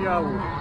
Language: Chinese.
一二五。